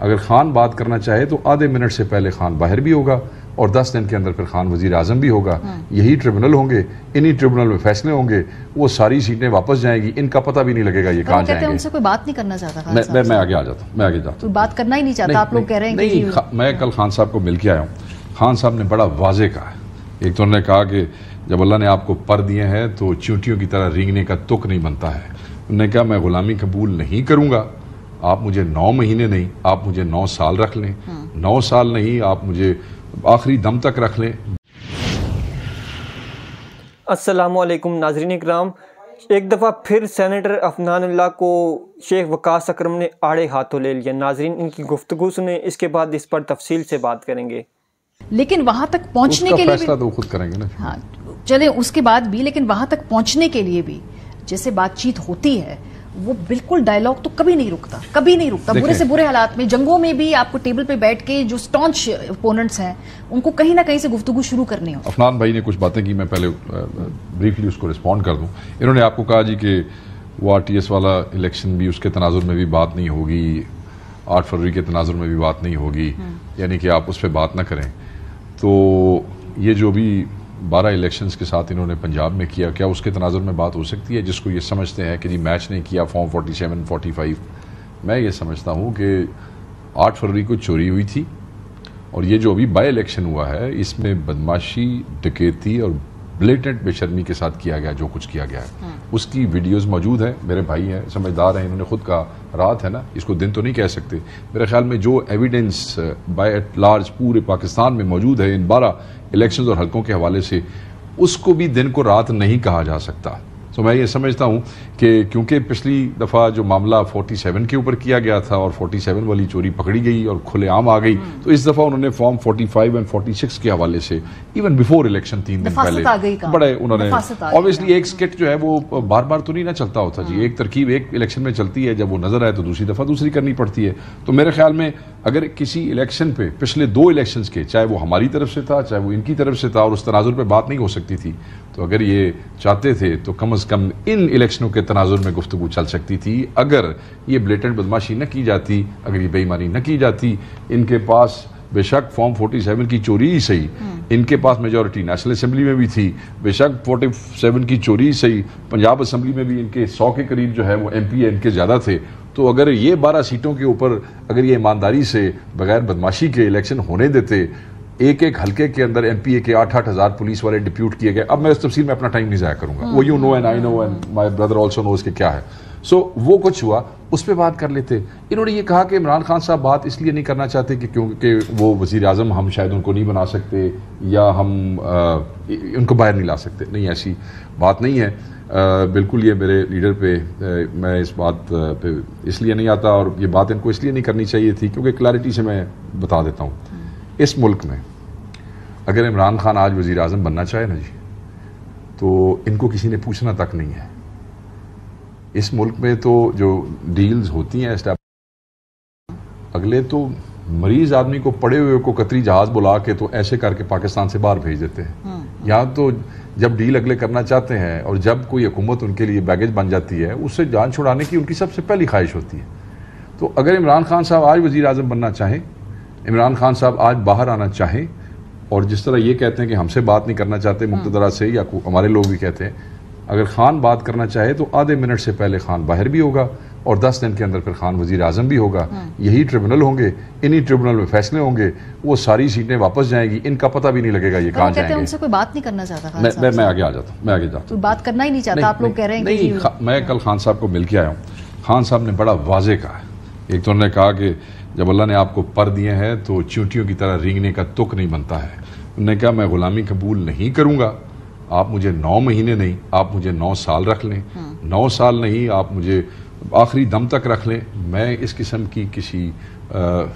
अगर खान बात करना चाहे तो आधे मिनट से पहले खान बाहर भी होगा और दस दिन के अंदर फिर खान वज़ीर आज़म भी होगा। यही ट्रिब्यूनल होंगे इन्हीं ट्रिब्यूनल में फैसले होंगे वो सारी सीटें वापस जाएँगी इनका पता भी नहीं लगेगा ये वो कहाँ कहते जाएँगे। उनसे कोई बात नहीं करना चाहता मैं मैं मैं आगे आ जाता हूँ मैं आगे जाता हूँ। तो बात करना ही नहीं चाहता आप लोग कह रहे हैं नहीं, मैं कल खान साहब को मिल के आया हूँ। खान साहब ने बड़ा वाजे कहा एक तो उन्होंने कहा कि जब अल्लाह ने आपको पर दिए हैं तो चींटियों की तरह रींगने का तुक नहीं बनता है। उन्होंने कहा मैं गुलामी कबूल नहीं करूँगा। आप मुझे नौ महीने नहीं आप मुझे नौ साल रख लें। नौ साल नहीं आप मुझे आखिरी दम तक रख लें। असलकुम नाजरीन कराम एक दफ़ा फिर सेनेटर अफनानुल्लाह को शेख वकास अकरम ने आड़े हाथों ले लिया। नाजरीन इनकी गुफ्तगु सुने इसके बाद इस पर तफसील से बात करेंगे। लेकिन वहाँ तक पहुँचने के लिए फैसला भी तो खुद करेंगे ना। हाँ चले उसके बाद भी लेकिन वहाँ तक पहुँचने के लिए भी जैसे बातचीत होती है वो बिल्कुल डायलॉग तो कभी नहीं रुकता कभी नहीं रुकता। बुरे से बुरे हालात में जंगों में भी आपको टेबल पे बैठ के जो स्टॉन्च ओपोनेंट्स हैं उनको कहीं ना कहीं से गुफ्तगु शुरू करनी हो। अफनान भाई ने कुछ बातें की मैं पहले ब्रीफली उसको रिस्पॉन्ड कर दूँ। इन्होंने आपको कहा जी कि वो आर टी एस वाला इलेक्शन भी उसके तनाजुर में भी बात नहीं होगी आठ फरवरी के तनाजुर में भी बात नहीं होगी। यानी कि आप उस पर बात ना करें। तो ये जो भी बारह इलेक्शंस के साथ इन्होंने पंजाब में किया, क्या उसके तनाजर में बात हो सकती है? जिसको ये समझते हैं कि जी मैच नहीं किया फॉर्म 47 45 मैं ये समझता हूँ कि आठ फरवरी को चोरी हुई थी और ये जो अभी बाई इलेक्शन हुआ है, इसमें बदमाशी, डकैती और ब्लेटेंट बेशर्मी के साथ किया गया, जो कुछ किया गया है। उसकी वीडियोस मौजूद हैं, मेरे भाई हैं, समझदार हैं, इन्होंने खुद कहा रात है ना, इसको दिन तो नहीं कह सकते। मेरे ख्याल में जो एविडेंस बाय एट लार्ज पूरे पाकिस्तान में मौजूद है इन बारह इलेक्शन और हल्कों के हवाले से, उसको भी दिन को रात नहीं कहा जा सकता। तो मैं ये समझता हूँ कि क्योंकि पिछली दफ़ा जो मामला 47 के ऊपर किया गया था और 47 वाली चोरी पकड़ी गई और खुलेआम आ गई तो इस दफ़ा उन्होंने फॉर्म 45 एंड 46 के हवाले से इवन बिफोर इलेक्शन तीन दिन पहले बड़े उन्होंने ऑब्वियसली एक स्किट जो है वो बार बार तो नहीं ना चलता होता जी। एक तरकीब एक इलेक्शन में चलती है जब वो नज़र आए तो दूसरी दफ़ा दूसरी करनी पड़ती है। तो मेरे ख्याल में अगर किसी इलेक्शन पे पिछले दो इलेक्शन के चाहे वो हमारी तरफ़ से था चाहे वो इनकी तरफ़ से था और उस तनाजुर पे बात नहीं हो सकती थी तो अगर ये चाहते थे तो कम अज़ कम इन इलेक्शनों के तनाजुर में गुफ्तु चल सकती थी। अगर ये ब्लेटेंट बदमाशी न की जाती अगर ये बेईमानी न की जाती इनके पास बेशक फॉर्म 47 की चोरी ही सही इनके पास मेजोरिटी नेशनल असम्बली में भी थी बेशक 47 की चोरी ही सही पंजाब असम्बली में भी इनके सौ के करीब जो है वो एमपी इनके ज़्यादा थे तो अगर ये 12 सीटों के ऊपर अगर ये ईमानदारी से बगैर बदमाशी के इलेक्शन होने देते एक एक हल्के के अंदर एम पी ए के आठ आठ हज़ार पुलिस वाले डिप्यूट किए गए अब मैं इस तफसील में अपना टाइम नहीं जाया करूँगा। वो you know and I know and my brother also know इसके क्या है। सो वो कुछ हुआ उस पर बात कर लेते। इन्होंने ये कहा कि इमरान खान साहब बात इसलिए नहीं करना चाहते कि क्योंकि वो वज़ीर अजम हम शायद उनको नहीं बना सकते या हम आ, उनको बाहर नहीं ला सकते। नहीं ऐसी बात नहीं है। आ, बिल्कुल ये मेरे लीडर पे आ, मैं इस बात पे इसलिए नहीं आता और ये बात इनको इसलिए नहीं करनी चाहिए थी क्योंकि क्लैरिटी से मैं बता देता हूँ। इस मुल्क में अगर इमरान खान आज वज़ीर आज़म बनना चाहे ना जी तो इनको किसी ने पूछना तक नहीं है। इस मुल्क में तो जो डील्स होती हैं अगले तो मरीज़ आदमी को पड़े हुए को कतरी जहाज़ बुला के तो ऐसे करके पाकिस्तान से बाहर भेज देते हैं। यहाँ तो जब डील अगले करना चाहते हैं और जब कोई हुकूमत उनके लिए बैगेज बन जाती है उससे जान छुड़ाने की उनकी सबसे पहली ख्वाहिश होती है। तो अगर इमरान खान साहब आज वज़ी अजम बनना चाहें इमरान खान साहब आज बाहर आना चाहें और जिस तरह ये कहते हैं कि हमसे बात नहीं करना चाहते मुख्तदरा से या हमारे लोग भी कहते हैं अगर खान बात करना चाहे तो आधे मिनट से पहले खान बाहर भी होगा और दस दिन के अंदर फिर खान वज़ीर आज़म भी होगा। यही ट्रिब्यूनल होंगे इन्हीं ट्रिब्यूनल में फैसले होंगे वो सारी सीटें वापस जाएँगी इनका पता भी नहीं लगेगा ये कहाँ कहते हैं जाएँगे। उनसे कोई बात नहीं करना चाहता मैं मैं मैं आगे आ जाता हूँ मैं आगे जाता हूँ। बात करना ही नहीं चाहता आप लोग कह रहे हैं नहीं, मैं कल खान साहब को मिल के आया हूँ। खान साहब ने बड़ा वाजे कहा एक तो उन्होंने कहा कि जब अल्लाह ने आपको पर दिए हैं तो चींटियों की तरह रींगने का तुक नहीं बनता है। उन्होंने कहा मैं गुलामी कबूल नहीं करूँगा। आप मुझे नौ महीने नहीं आप मुझे नौ साल रख लें। नौ साल नहीं आप मुझे आखिरी दम तक रख लें। मैं इस किस्म की किसी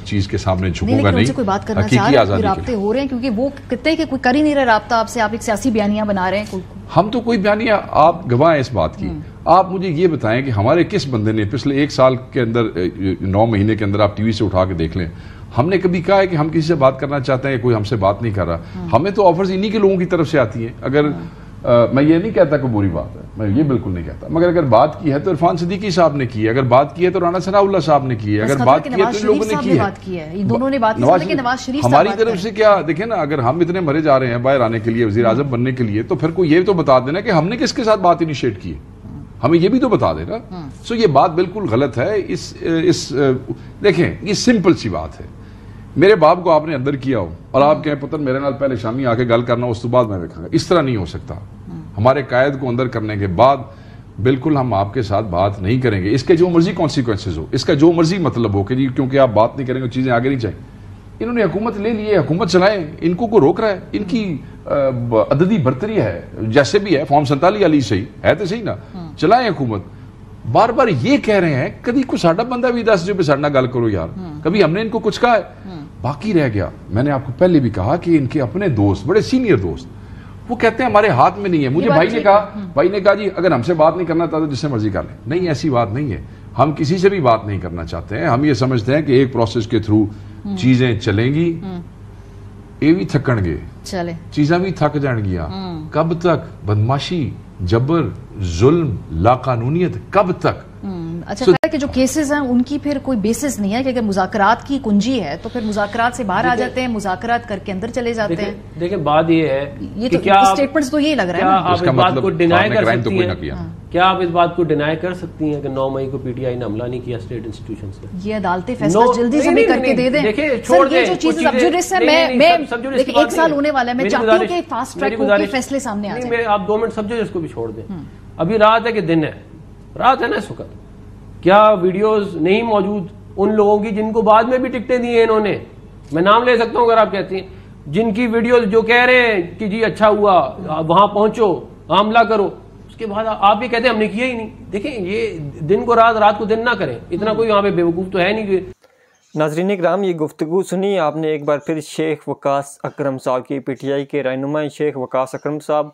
चीज़ के सामने नहीं झुकूँगा नहीं, नहीं। कोई बात करना चाह रहे हैं। राब्ते हो रहे हैं क्योंकि वो कितने के कोई कर ही नहीं रहा राब्ता आपसे आप एक सियासी बयानियाँ बना रहे हैं। हम तो कोई बयानिया आप गवाह हैं इस बात की। आप मुझे ये बताएँ कि हमारे किस बंदे ने पिछले एक साल के अंदर नौ महीने के अंदर आप टीवी से उठा के देख लें? हमने कभी कहा है कि हम किसी से बात करना चाहते हैं कोई हमसे बात नहीं कर रहा? हमें तो ऑफर्स इन्हीं के लोगों की तरफ़ से आती हैं। अगर आ, मैं ये नहीं कहता कोई बुरी बात है। मैं ये बिल्कुल नहीं कहता। मगर अगर बात की है तो इरफान सदीकी साहब ने की है। अगर बात की है तो राना सनाउल्ला साहब ने की है। अगर बात की है तो लोगों ने की है। दोनों ने बात की नवाज़ शरीफ हमारी तरफ़ से क्या देखे ना अगर हम इतने मरे जा रहे हैं बाहर आने के लिए वजी बनने के लिए तो फिर कोई ये तो बता देना कि हमने किसके साथ बात इनिशिएट की है? हमें ये भी तो बता देना। सो ये बात बिल्कुल गलत है। इस इस देखें ये सिंपल सी बात है। मेरे बाप को आपने अंदर किया हो और आप कहें पुत्र मेरे नाल पहले शामी आके गल करना उस तो बाद मैं देखा। इस तरह नहीं हो सकता। हमारे कायद को अंदर करने के बाद बिल्कुल हम आपके साथ बात नहीं करेंगे। इसके जो मर्ज़ी कॉन्सिक्वेंसेज हो इसका जो मर्ज़ी मतलब हो कि जी क्योंकि आप बात नहीं करेंगे चीज़ें आगे नहीं जाए। इन्होंने हुकूमत ले ली है हुकूमत चलाए। इनको को रोक रहा है। इनकी अददी बरतरी है जैसे भी है फॉर्म संताली वाली सही। है तो सही ना? चलाए हुकूमत। बार बार ये कह रहे हैं कभी कुछ साडा बंदा भी दस जो भी साडा गल करो यार। कभी हमने इनको कुछ कहा है? बाकी रह गया। मैंने आपको पहले भी कहा कि इनके अपने दोस्त बड़े सीनियर दोस्त वो कहते हैं हमारे हाथ में नहीं है। मुझे भाई ने कहा हम्म। भाई ने कहा जी अगर हमसे बात नहीं करना था तो जिससे मर्ज़ी कर ले। नहीं ऐसी बात नहीं है। हम किसी से भी बात नहीं करना चाहते हैं। हम ये समझते हैं कि एक प्रोसेस के थ्रू हम्म। चीज़ें चलेंगी। हम्म। ये भी थकणगे। चले। चीजा भी थक जाएंगियाँ कब तक? बदमाशी। जबर जुल्म लाकानूनीत कब तक अच्छा so, के जो केसेस हैं उनकी फिर कोई बेसिस नहीं है कि अगर मुजाकरात की कुंजी है तो फिर मुजाकरात से बाहर आ जाते हैं मुजाकरात करके अंदर चले जाते हैं। देखिए बात ये है ये तो क्या स्टेटमेंट्स तो यही लग रहा है आप इस बात को डिनाई मतलब कर सकती हैं? हाँ। क्या आप इस बात को डिनाई कर सकती हैं कि 9 मई को पीटीआई ने हमला नहीं किया स्टेट इंस्टीट्यूशन से? ये अदालतें फैसला जल्दी से भी करके दे दें। देखिए छोड़ ये जो चीज़ें सब जुडिस है मैं मैं एक साल होने वाला है मैं चाहती हूँ कि फास्ट ट्रैक के फैसले सामने आ जाए। आप दो मिनट सब जुडिस को भी छोड़ दें। हम्म। अभी रात है कि दिन है। रात है ना इस वक्त। क्या वीडियोस नहीं मौजूद उन लोगों की जिनको बाद में भी टिकटें दी हैं इन्होंने? मैं नाम ले सकता हूँ अगर आप कहती हैं। जिनकी वीडियोस जो कह रहे हैं कि जी अच्छा हुआ, वहाँ पहुंचो हमला करो, उसके बाद आप ये कहते हैं, हमने किया ही नहीं। देखें, ये दिन को रात रात को दिन ना करें। इतना कोई वहाँ पे बेवकूफ़ तो है नहीं नाजरीन कराम ये गुफ्तु सुनी आपने एक बार फिर शेख वकास अकरम साहब की पीटीआई के रहनुमा शेख वकास अकरम साहब।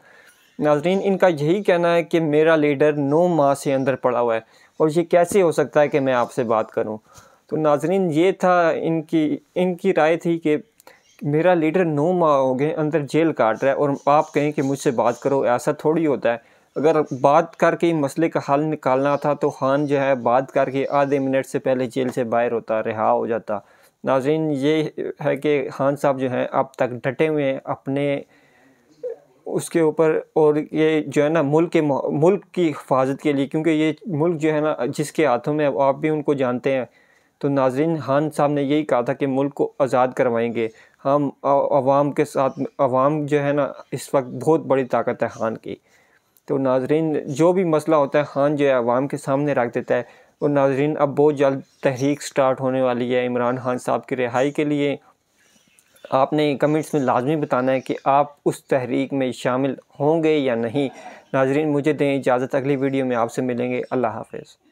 नाजरीन, इनका यही कहना है कि मेरा लीडर नौ माह से अंदर पड़ा हुआ है और ये कैसे हो सकता है कि मैं आपसे बात करूँ? तो नाजरीन, ये था इनकी इनकी राय थी कि मेरा लीडर नौ माह हो गए, अंदर जेल काट रहा है और आप कहें कि मुझसे बात करो, ऐसा थोड़ी होता है। अगर बात करके मसले का हल निकालना था तो खान जो है बात करके आधे मिनट से पहले जेल से बाहर होता, रिहा हो जाता। नाजरीन, ये है कि खान साहब जो हैं अब तक डटे हुए हैं अपने उसके ऊपर और ये जो है ना मुल्क के मुल्क की हिफाजत के लिए, क्योंकि ये मुल्क जो है ना जिसके हाथों में आप भी उनको जानते हैं तो नाजरीन खान साहब ने यही कहा था कि मुल्क को आज़ाद करवाएँगे। हम आवाम के साथ आवाम जो है ना इस वक्त बहुत बड़ी ताकत है खान की। तो नाजरीन, जो भी मसला होता है, खान जो है आवाम के सामने रख देता है। और नाजरीन, अब बहुत जल्द तहरीक स्टार्ट होने वाली है इमरान खान साहब की रिहाई के लिए। आपने कमेंट्स में लाजमी बताना है कि आप उस तहरीक में शामिल होंगे या नहीं। नाजरीन, मुझे दें इजाज़त। अगली वीडियो में आपसे मिलेंगे। अल्लाह हाफिज़।